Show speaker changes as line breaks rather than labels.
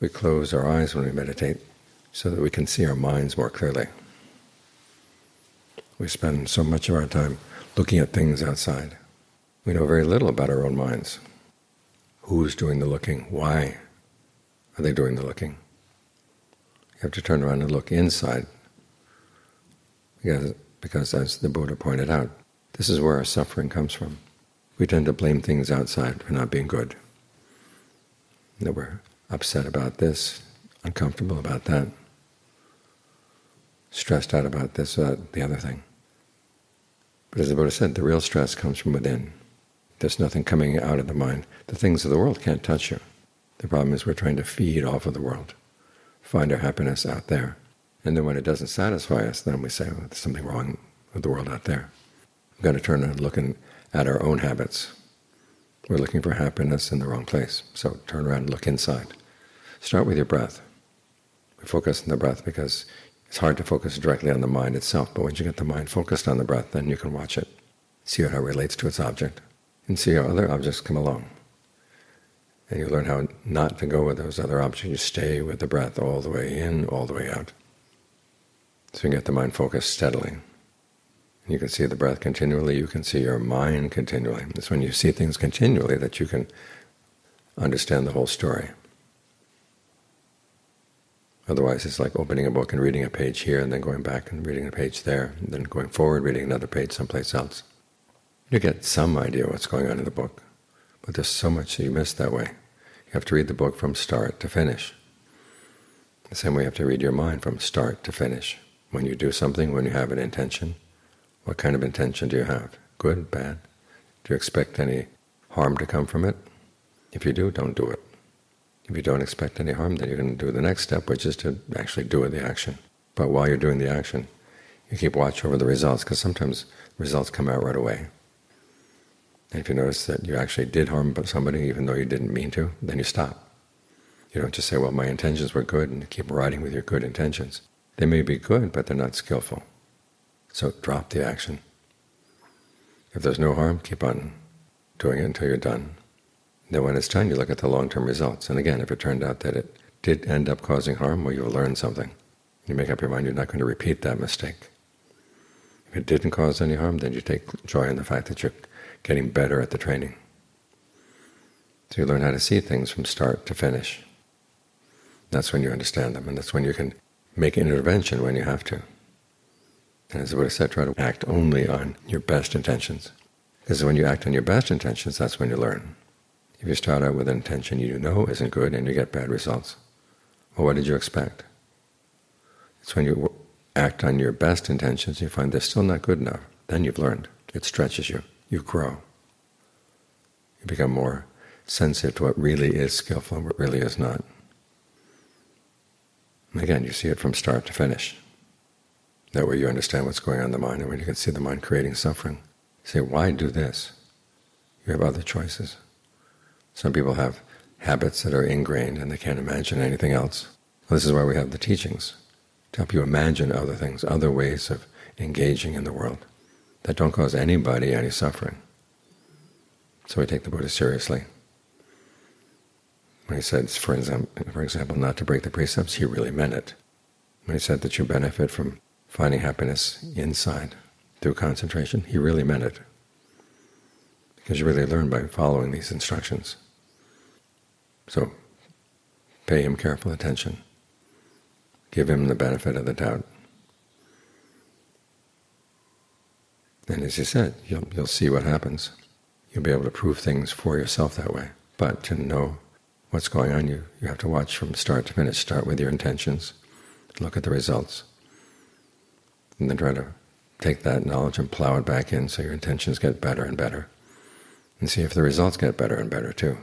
We close our eyes when we meditate so that we can see our minds more clearly. We spend so much of our time looking at things outside. We know very little about our own minds. Who's doing the looking? Why are they doing the looking? You have to turn around and look inside, because, because as the Buddha pointed out, this is where our suffering comes from. We tend to blame things outside for not being good. That we're upset about this, uncomfortable about that, stressed out about this, or the other thing. But as the Buddha said, the real stress comes from within. There's nothing coming out of the mind. The things of the world can't touch you. The problem is we're trying to feed off of the world, find our happiness out there. And then when it doesn't satisfy us, then we say, oh, there's something wrong with the world out there. We've got to turn and look at our own habits. We're looking for happiness in the wrong place. So turn around and look inside. Start with your breath. We focus on the breath because it's hard to focus directly on the mind itself, but once you get the mind focused on the breath, then you can watch it, see how it relates to its object, and see how other objects come along. And you learn how not to go with those other objects. You stay with the breath all the way in, all the way out. So you get the mind focused steadily. You can see the breath continually, you can see your mind continually. It's when you see things continually that you can understand the whole story. Otherwise it's like opening a book and reading a page here and then going back and reading a page there, and then going forward, reading another page someplace else. You get some idea what's going on in the book, but there's so much that you miss that way. You have to read the book from start to finish. The same way you have to read your mind from start to finish. When you do something, when you have an intention, what kind of intention do you have? Good, bad? Do you expect any harm to come from it? If you do, don't do it. If you don't expect any harm, then you're going to do the next step, which is to actually do the action. But while you're doing the action, you keep watch over the results, because sometimes results come out right away. And if you notice that you actually did harm somebody, even though you didn't mean to, then you stop. You don't just say, well, my intentions were good, and keep riding with your good intentions. They may be good, but they're not skillful. So drop the action. If there's no harm, keep on doing it until you're done. Then when it's done, you look at the long-term results. And again, if it turned out that it did end up causing harm, well, you've learned something. You make up your mind you're not going to repeat that mistake. If it didn't cause any harm, then you take joy in the fact that you're getting better at the training. So you learn how to see things from start to finish. That's when you understand them, and that's when you can make intervention when you have to. And as the Buddha said, try to act only on your best intentions. Because when you act on your best intentions, that's when you learn. If you start out with an intention you know isn't good and you get bad results, well, what did you expect? It's when you act on your best intentions and you find they're still not good enough. Then you've learned. It stretches you. You grow. You become more sensitive to what really is skillful and what really is not. And again, you see it from start to finish. That way you understand what's going on in the mind, and when you can see the mind creating suffering, say, why do this? You have other choices. Some people have habits that are ingrained and they can't imagine anything else. This is why we have the teachings, to help you imagine other things, other ways of engaging in the world that don't cause anybody any suffering. So we take the Buddha seriously. When he said, for example, for example, not to break the precepts, he really meant it. When he said that you benefit from finding happiness inside through concentration, he really meant it. Because you really learn by following these instructions. So pay him careful attention. Give him the benefit of the doubt. And as you said, you'll, you'll see what happens. You'll be able to prove things for yourself that way. But to know what's going on, you, you have to watch from start to finish. Start with your intentions, look at the results, and then try to take that knowledge and plow it back in so your intentions get better and better, and see if the results get better and better too.